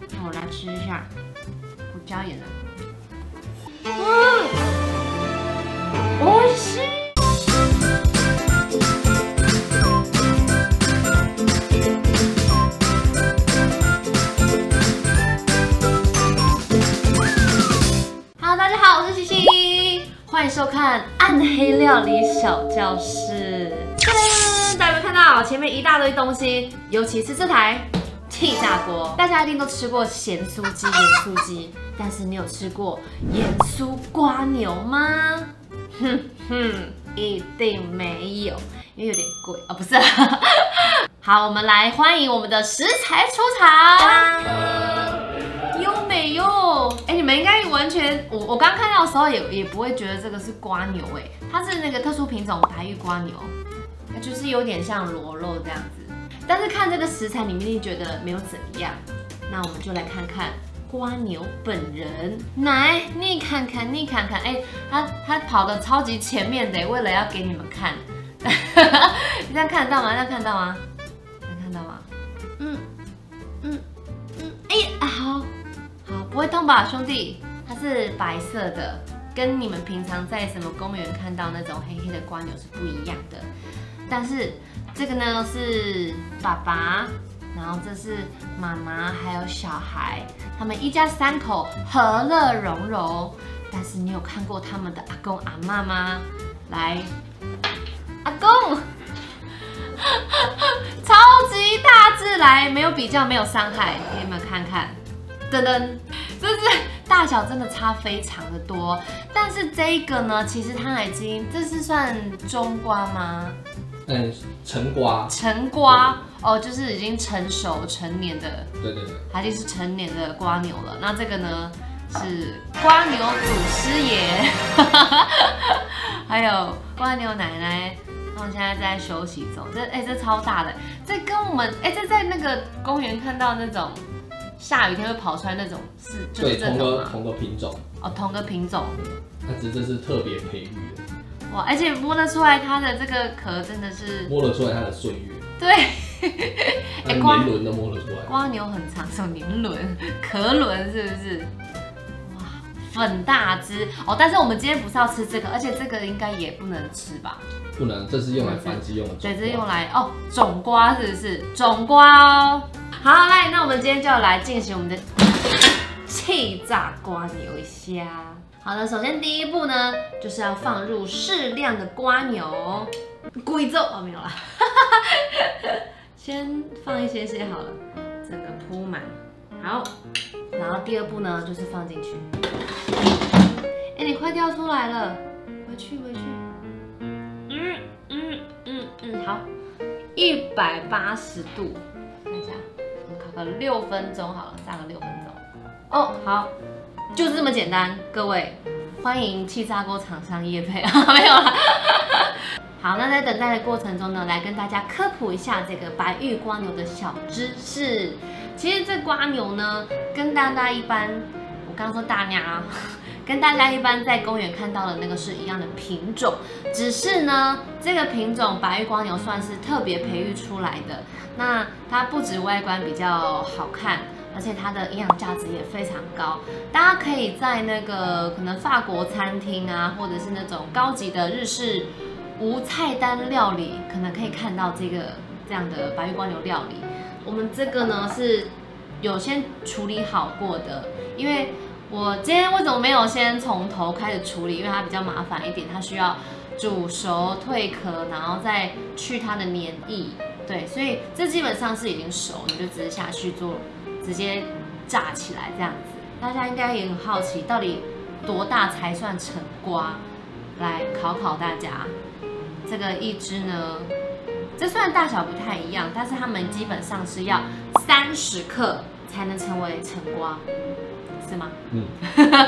那我来吃一下胡椒盐的。嗯，美味しい。Hello，大家好，我是西西，欢迎收看《暗黑料理小教室》。大家有没有看到前面一大堆东西？尤其是这台气炸锅，大家一定都吃过咸酥鸡、盐酥鸡，但是你有吃过盐酥瓜牛吗？哼哼，一定没有，因为有点贵哦，不是、好，我们来欢迎我们的食材出场。优美哟！哎，你们应该完全，我我刚看到的时候也也不会觉得这个是瓜牛哎，它是那个特殊品种白玉瓜牛，就是有点像螺肉这样子。但是看这个食材，你们一定觉得没有怎样。那我们就来看看瓜牛本人，来你看看你看看，哎，他他跑的超级前面的，为了要给你们看。你 这样看得到吗？这样看得到吗？能看到吗？嗯嗯嗯，哎呀，好。好，不会痛吧，兄弟？它是白色的，跟你们平常在什么公园看到那种黑黑的瓜牛是不一样的。但是这个呢是爸爸，然后这是妈妈，还有小孩，他们一家三口和乐融融。但是你有看过他们的阿公阿妈吗？来，阿公，超级大自来，没有比较，没有伤害，给你们看看。噔噔，就是大小真的差非常的多，但是这个呢，其实它已经这是算中瓜吗？嗯，橙瓜，成瓜哦，就是已经成熟成年的，对对对，它已经是成年的瓜牛了。那这个呢是瓜牛祖师爷，还有瓜牛奶奶，他们现在在休息中。这哎、这超大的，这跟我们哎、这在那个公园看到那种。下雨天会跑出来那种是就是对，这种？同个同个品种，哦，同个品种，它只是这是特别培育的，哇！而且摸得出来它的这个壳真的是，摸得出来它的岁月，对，它的瓜年轮都摸得出来。瓜牛很长，什么年轮、壳轮是不是？哇，粉大只哦！但是我们今天不是要吃这个，而且这个应该也不能吃吧？不能，这是用来繁殖用的。对，这是用来哦，种瓜是不是？种瓜哦。好，来，那我们今天就要来进行我们的气炸瓜牛虾。好的，首先第一步呢，就是要放入适量的瓜牛，贵州哦没有啦，先放一些些好了，整个铺满。好，然后第二步呢，就是放进去。哎、你快掉出来了，回去回去。嗯嗯嗯嗯，好，一百八十度，看一下，我们烤个六分钟好了，炸个六分钟。哦，好，就是这么简单，各位，欢迎气炸锅厂商业配啊，没有啦。好，那在等待的过程中呢，来跟大家科普一下这个白玉瓜牛的小知识。其实这瓜牛呢，跟大家一般，我刚说大娘，跟大家一般在公园看到的那个是一样的品种，只是呢，这个品种白玉瓜牛算是特别培育出来的。那它不止外观比较好看，而且它的营养价值也非常高。大家可以在那个可能法国餐厅啊，或者是那种高级的日式无菜单料理，可能可以看到这个这样的白玉光牛料理。我们这个呢是有先处理好过的，因为我今天为什么没有先从头开始处理？因为它比较麻烦一点，它需要煮熟、退壳，然后再去它的黏液。对，所以这基本上是已经熟，你就直接下去做，直接炸起来这样子。大家应该也很好奇，到底多大才算成瓜？来考考大家，这个一只呢，这虽然大小不太一样，但是它们基本上是要三十克才能成为成瓜，是吗？嗯，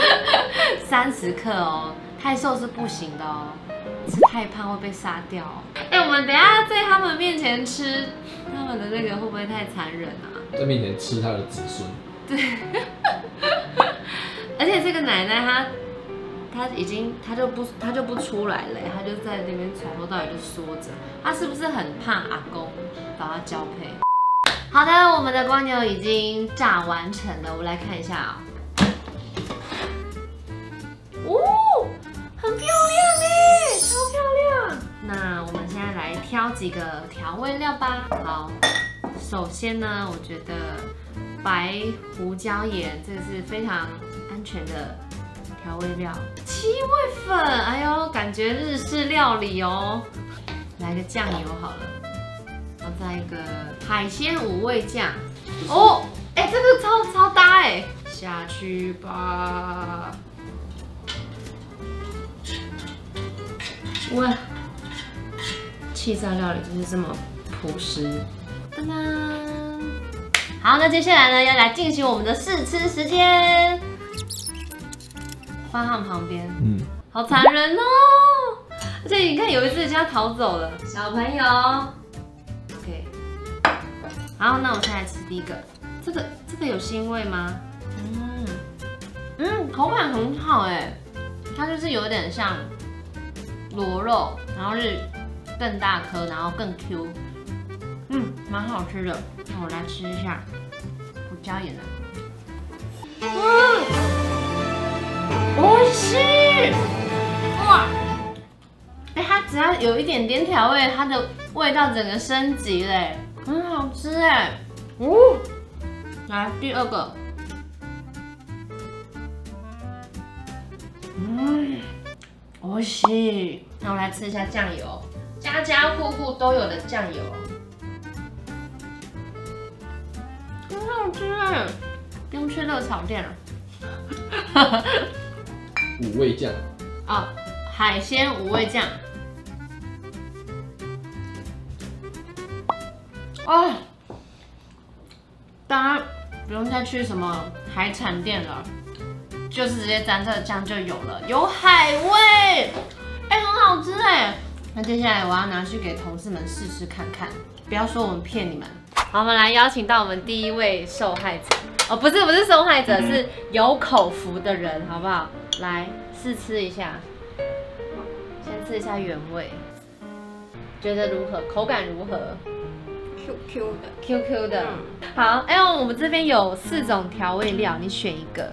三十克哦，太瘦是不行的哦，吃太胖会被杀掉哦。哎、我们等一下在他们面前吃他们的那个会不会太残忍啊？在面前吃他的子孙，对 而且这个奶奶她她已经她就不她就不出来了，她就在那边从头到尾就缩着。她是不是很怕阿公把她交配？好的，我们的蜗牛已经炸完成了，我们来看一下啊、哦，那我们现在来挑几个调味料吧。好，首先呢，我觉得白胡椒盐这个是非常安全的调味料。七味粉，哎呦，感觉日式料理哦。来个酱油好了。然后再一个海鲜五味酱，哦，哎、这个超超搭哎，下去吧。哇，气炸料理就是这么朴实。噔噔，好，那接下来呢，要来进行我们的试吃时间。放他们旁边，嗯，好残忍哦！而且你看，有一只已经要逃走了，小朋友。OK，好，那我现在吃第一个，这个这个有腥味吗？嗯嗯，口感很好哎，它就是有点像螺肉，然后是更大颗，然后更 Q，嗯，蛮好吃的。那我来吃一下胡椒盐的，嗯，我是哇。哎、它只要有一点点调味，它的味道整个升级嘞，很好吃哎。哦，来第二个，嗯，我是。那我来吃一下酱油，家家户户都有的酱油，很好吃哎，不用去热炒店了。五味酱，哦，海鲜五味酱。哦，大家不用再去什么海产店了，就是直接沾这个酱就有了，有海味，哎、很好吃哎。那接下来我要拿去给同事们试试看看，不要说我们骗你们。好，我们来邀请到我们第一位受害者，哦，不是不是受害者，是有口福的人，好不好？来试吃一下，先吃一下原味，觉得如何？口感如何？QQ 的，QQ 的。好，哎、我们这边有四种调味料，你选一个。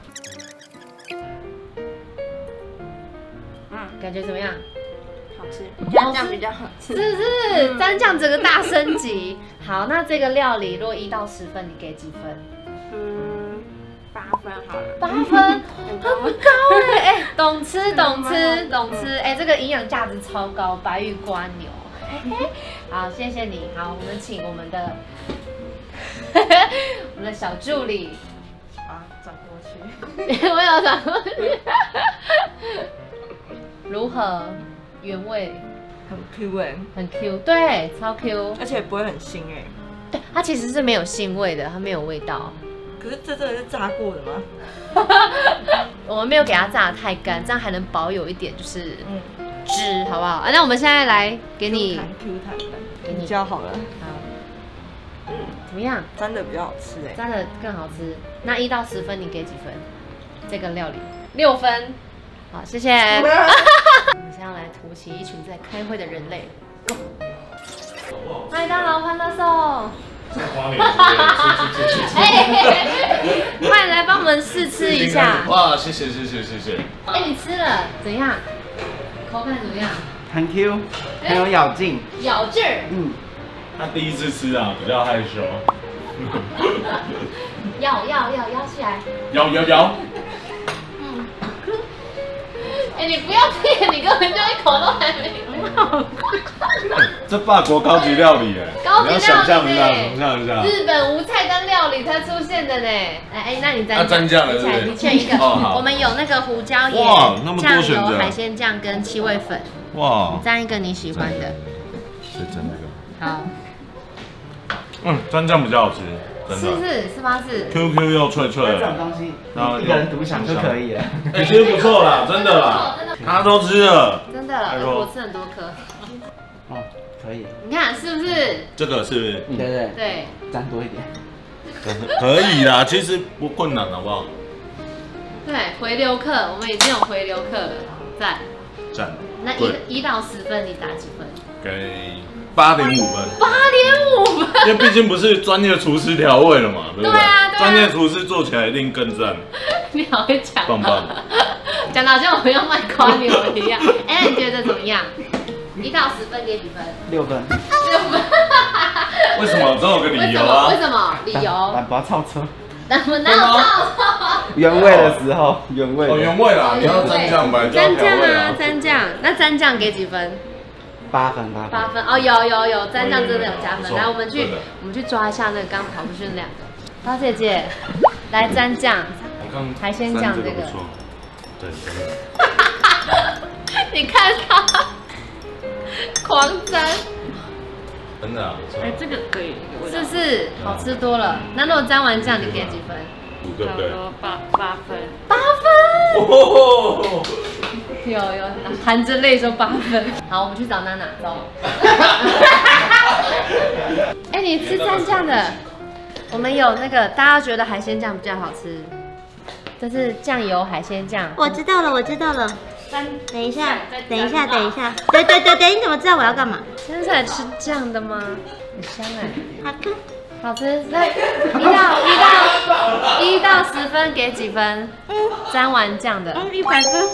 嗯，感觉怎么样？好吃，蘸酱比较好吃。是不是蘸酱整个大升级？好，那这个料理如果一到十分，你给几分？嗯，八分好了。八分，很高吗？高哎、哎，懂吃懂吃嗯懂吃，哎、这个营养价值超高，白玉瓜牛。好，谢谢你。好，我们请我们的 我们的小助理，啊，转过去。我有转过去。如何？原味很 Q 哎，很 Q，对，超 Q。而且不会很腥哎。对，它其实是没有腥味的，它没有味道。可是这真的是炸过的吗？我们没有给它炸得太干，这样还能保有一点就是嗯，汁，好不好？啊，那我们现在来给你 Q 弹 Q 弹的，给你比较好了，好，怎么样？真的比较好吃哎。沾的更好吃。那一到十分，你给几分？这个料理六分。好，谢谢。我们现在要来突袭一群在开会的人类。Go 麦当劳欢乐颂。快来帮我们试吃一下。哇，谢谢谢谢谢谢。哎、你吃了怎样？口感怎么样？很 Q，很有咬劲。咬劲儿，嗯，他第一次吃啊，比较害羞。咬咬咬咬起来。摇摇摇，哎、你不要骗，你根本就一口都还没有。这法国高级料理哎，高级料理你要想象一下，想象一下。日本无菜单料理才出现的呢。哎哎，那你蘸啊蘸酱了对不对你选一个。我们有那个胡椒盐、哇那么多酱选择油、海鲜酱跟七味粉，哇，蘸一个你喜欢的。是真的。好，嗯，蘸酱比较好吃，真是的。是是吗？是。QQ 又脆脆这种的，东西然后一个人独享就可以了。哎，其实不错啦，真的啦，真的他都吃了。真的，我吃很多颗。哦，可以。你看是不是？这个是对对，对，沾多一点。可以啦，其实不困难，好不好？对，回流客，我们已经有回流客了，赞。赞。那对一一到十分，你打几分？给八点五分，八点五分，因为毕竟不是专业厨师调味了嘛，对不对？对啊对啊专业厨师做起来一定更赞，你好会讲，棒棒。讲的好像我们要卖瓜牛一样。哎，你觉得怎么样？一到十分给几分？六分。六分。为什么？总有个？理由啊为。什么？理由？懒不要超车。哪有哪有照错？原味的时候，原味哦，原味啦，你要蘸酱本来就要蘸酱啊，。蘸酱。那蘸酱给几分？八分八分。八分哦，有有有，蘸酱真的有加分。来，我们去我们去抓一下那个刚跑出去那两个。高姐姐，来蘸酱。海鲜酱这个对，真的。你看他狂沾，真的啊，哎，这个可以，是不是好吃多了？那如果沾完酱，你给几分？差不五对不对？多八八分。八分。哦，有有，含着泪说八分。好，我们去找娜娜，走。哎、你吃蘸酱的，我们有那个大家觉得海鲜酱比较好吃，这是酱油海鲜酱。我知道了，我知道了。蘸等一下，等一下，等一下。对对对对，你怎么知道我要干嘛？现在吃酱的吗？很香哎、好看。好吃。那一道一到一到十分给几分？嗯沾完酱的。嗯，一百分。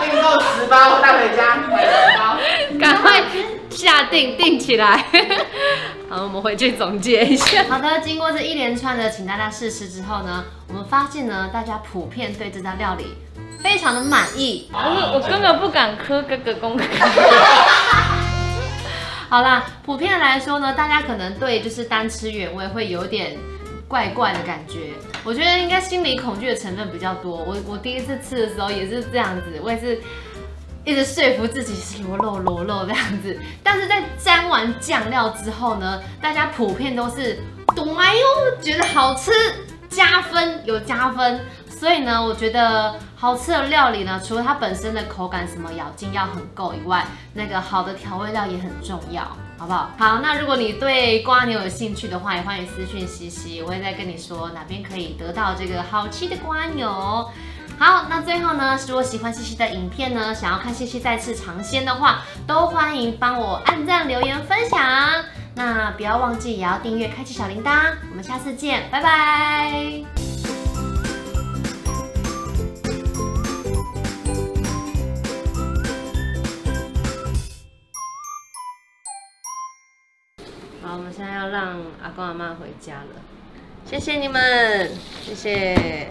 订购十包带回家，买十包。赶快下定定起来。好，我们回去总结一下。好的，经过这一连串的请大家试吃之后呢，我们发现呢，大家普遍对这道料理非常的满意。我，我根本不敢磕哥哥公哥。好啦，普遍来说呢，大家可能对就是单吃原味会有点怪怪的感觉。我觉得应该心理恐惧的成分比较多。我我第一次吃的时候也是这样子，我也是一直说服自己是裸肉裸肉这样子。但是在沾完酱料之后呢，大家普遍都是懂哎呦，觉得好吃，加分有加分。所以呢，我觉得好吃的料理呢，除了它本身的口感什么咬劲要很够以外，那个好的调味料也很重要，好不好？好，那如果你对瓜牛有兴趣的话，也欢迎私讯西西，我会再跟你说哪边可以得到这个好吃的瓜牛。好，那最后呢，如果喜欢西西的影片呢，想要看西西再次尝鲜的话，都欢迎帮我按赞、留言、分享。那不要忘记也要订阅、开启小铃铛。我们下次见，拜拜。让阿公阿妈回家了，谢谢你们，谢谢。